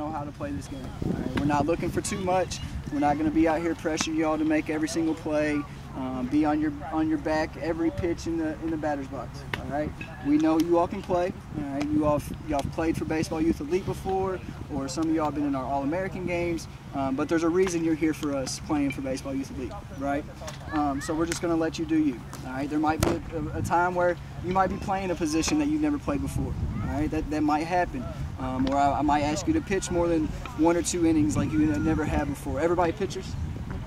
know how to play this game. We're not looking for too much. We're not going to be out here pressuring y'all to make every single play. Um, be on your on your back every pitch in the in the batter's box. All right. We know you all can play. All right. You all y'all played for Baseball Youth Elite before, or some of y'all been in our All American games. Um, but there's a reason you're here for us playing for Baseball Youth Elite, right? Um, so we're just going to let you do you. All right. There might be a, a, a time where you might be playing a position that you've never played before. All right. That that might happen. Um, or I, I might ask you to pitch more than one or two innings like you never had before. Everybody pitchers.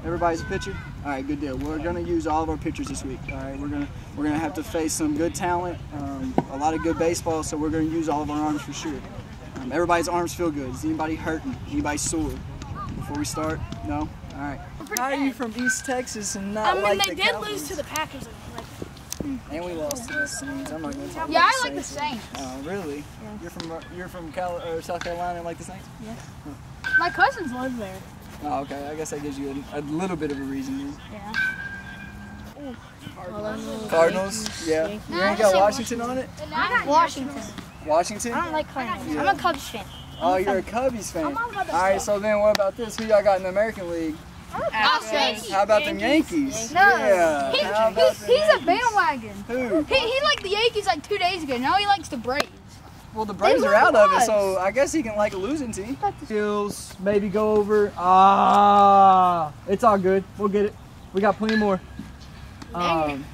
Everybody's a pitcher? All right, good deal. We're gonna use all of our pitchers this week. All right, we're gonna we're gonna have to face some good talent, um, a lot of good baseball. So we're gonna use all of our arms for sure. Um, everybody's arms feel good. Is anybody hurting? Anybody sore? Before we start, no. All right. How are you from East Texas and not I mean, like they the did Cowboys? lose to the Packers. Like, And we lost to the Saints. I'm not gonna talk Yeah, about I like the Saints. Saints. Oh, really? You're from you're from Cal- or South Carolina and like the Saints? Yeah. my cousins live there. Oh, okay. I guess that gives you a, a little bit of a reason. Yeah. Cardinals? Yeah. You ain't got Washington on it? Washington. Washington? I don't like Cardinals. Yeah. I'm a Cubs fan. Oh, you're a Cubbies fan. All right, so then what about this? Who y'all got in the American League? Astros. How about the Yankees? No. Yeah. He, How he's, them he's a Yankees? bandwagon. Who? He, he liked the Yankees like two days ago. Now he likes the Braves. Well, the Braves are out of it, so I guess he can like a losing team. Skills, maybe go over. Ah, it's all good. We'll get it. We got plenty more. Um,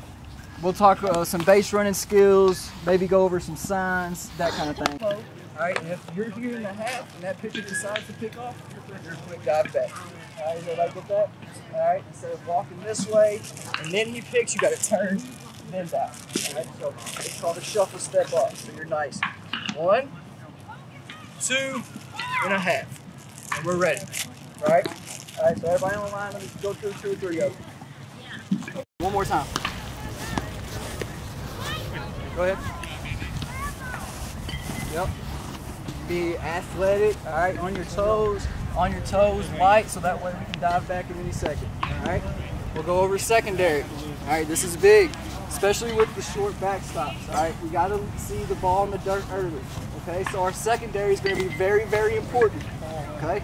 we'll talk uh, some base running skills, maybe go over some signs, that kind of thing. All right, and if you're here in the half and that pitcher decides to pick off, you're quick dive back. All right, everybody get that? All right, instead of walking this way and then he picks, you got to turn, and then back. All right, so it's called a shuffle step up. So you're nice. One, two, and a half. And we're ready. All right? All right, so everybody on the line, let me go through two or three of them. One more time. Go ahead. Yep. Be athletic, all right, on your toes, on your toes, light, so that way we can dive back in any second, all right? We'll go over secondary. All right, this is big, especially with the short backstops, all right? We got to see the ball in the dirt early, okay? So our secondary is going to be very, very important, okay?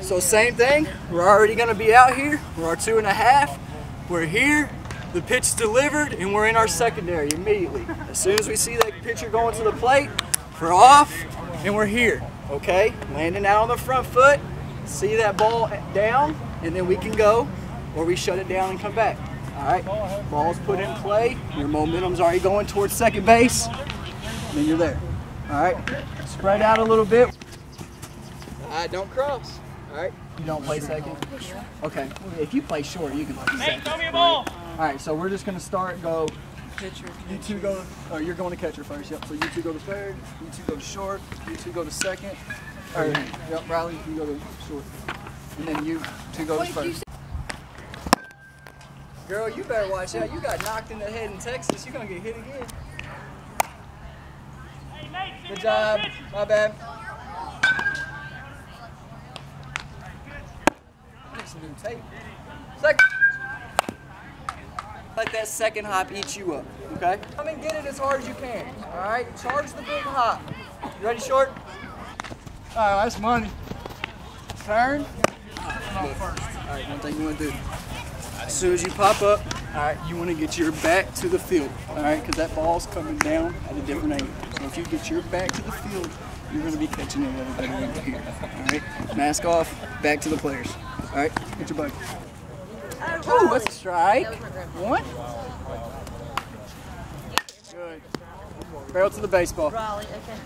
So same thing, we're already going to be out here. We're our two and a half. We're here, the pitch delivered, and we're in our secondary immediately. As soon as we see that pitcher going to the plate, we're off, and we're here, okay? Landing out on the front foot, see that ball down, and then we can go, or we shut it down and come back. All right, ball's put in play, your momentum's already going towards second base, and then you're there. All right, spread out a little bit. All right, don't cross. All right, you don't play second. Okay, if you play short, you can play second. throw me a ball. All right, so we're just gonna start. Go. Pitcher. You two go. Or you're going to catcher first. Yep. So you two go to third. You two go to short. You two go to second. Or yep, Riley, you go to short. And then you two go to first. Girl, you better watch out. You got knocked in the head in Texas. You're gonna get hit again. Good job. My bad. Need some new tape. Second. Let that second hop eat you up, okay? Come and get it as hard as you can, all right? Charge the big hop. You ready, short? All right, that's money. Turn. Come. All right, one thing you want to do. As soon as you pop up, all right, you want to get your back to the field, all right? Because that ball's coming down at a different angle. So if you get your back to the field, you're going to be catching it at a better angle here, all right? Mask off, back to the players. All right, get your bug. Ooh, that's a strike. One. Good. Barrel to the baseball. Raleigh, okay.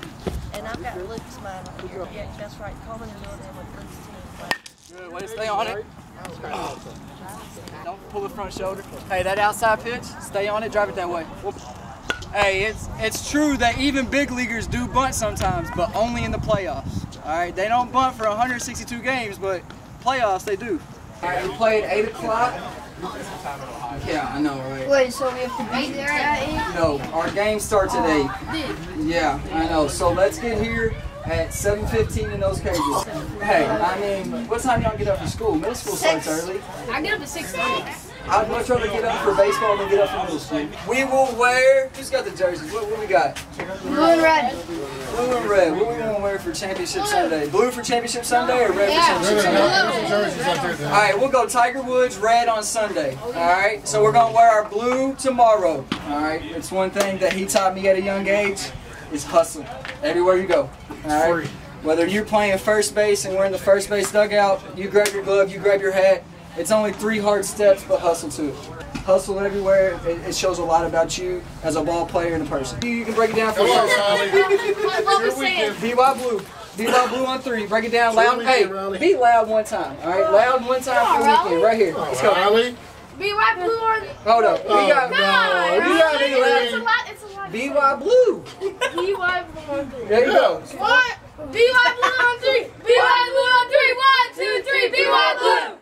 And I've got Luke's mine right here. Yeah, that's right. Coleman and Jordan with Luke's team. Good. Way to stay on it. Don't pull the front shoulder. Hey, that outside pitch, stay on it, drive it that way. Hey, it's it's true that even big leaguers do bunt sometimes, but only in the playoffs. All right, they don't bunt for 162 games, but playoffs they do. All right, we play at 8 o'clock. Yeah, I know, right? Wait, so we have to be there at 8? No, our game starts at 8. Yeah, I know. So let's get here at 7.15 in those cages. Hey, I mean, what time y'all get up for school? Middle school starts early. I get up at 6:30. I'd much rather get up for baseball than get up for middle school. We will wear, who's got the jerseys? What, what we got? Blue and red. Blue blue and red. What we want to wear for Championship Sunday? Blue for Championship Sunday or red for Yeah. Championship Sunday? jerseys. All right, we'll go Tiger Woods red on Sunday. All right, so we're gonna wear our blue tomorrow. All right, it's one thing that he taught me at a young age is hustle everywhere you go. All right, whether you're playing first base and we're in the first base dugout, you grab your glove, you grab your hat. It's only three hard steps, but hustle to it. Hustle everywhere. It, it shows a lot about you as a ball player and a person. You can break it down for us. Riley. I love the Your weekend. sand. BY Blue. BY Blue on three. Break it down Sure loud. Hey, Riley. be loud one time. All right, loud one time for the weekend. Right here. Let's go. Riley. Be white, blue, or Hold up. We Oh, got no. we got Riley. It's a lot. It's a lot. BY Blue. Be white, blue, on three. There you go. One. Be white, blue on three. Be white, blue on three. One, two, three. Be white, blue.